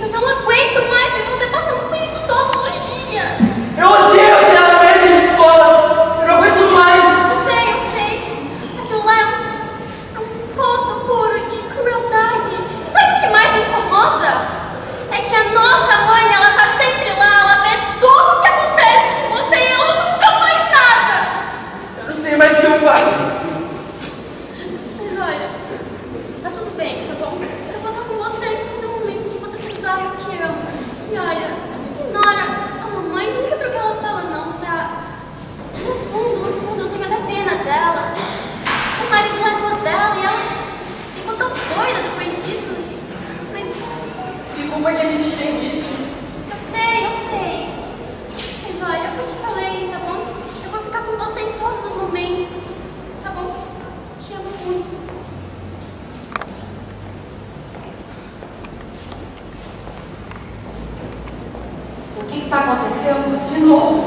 Eu não aguento mais ver você passando O que está acontecendo? De novo,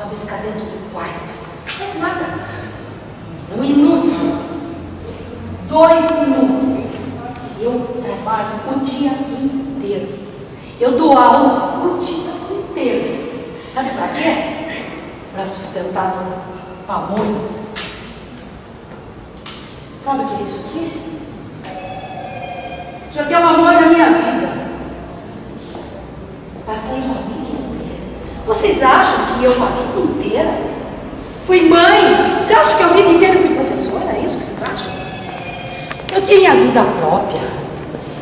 sobe ficar dentro do quarto. Faz nada. Um inútil. Dois inúteis. Eu trabalho o dia inteiro. Eu dou aula o dia inteiro. Sabe para quê? Para sustentar duas pamonhas. Sabe o que é isso aqui? Isso aqui é o amor da minha vida. Passei uma vida inteira. Vocês acham eu a vida inteira fui mãe. Você acha que a vida inteira fui professora? É isso que vocês acham? Eu tinha vida própria.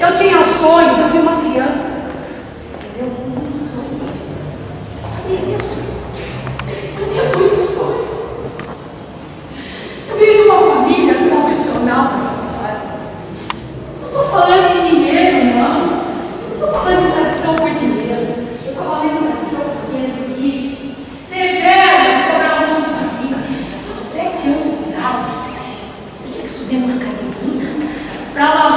Eu tinha sonhos, eu fui uma criança. de uma canelinha para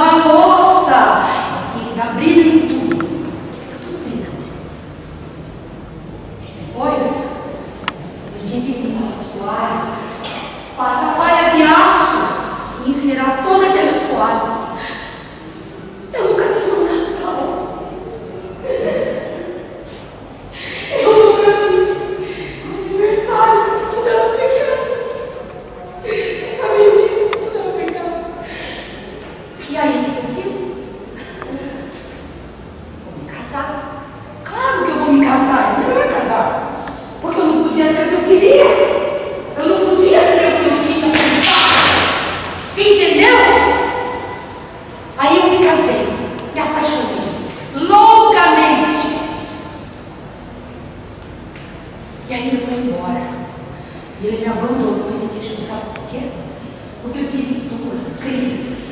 E aí ele foi embora. E ele me abandonou e me deixou, sabe por quê? Porque eu tive duas, três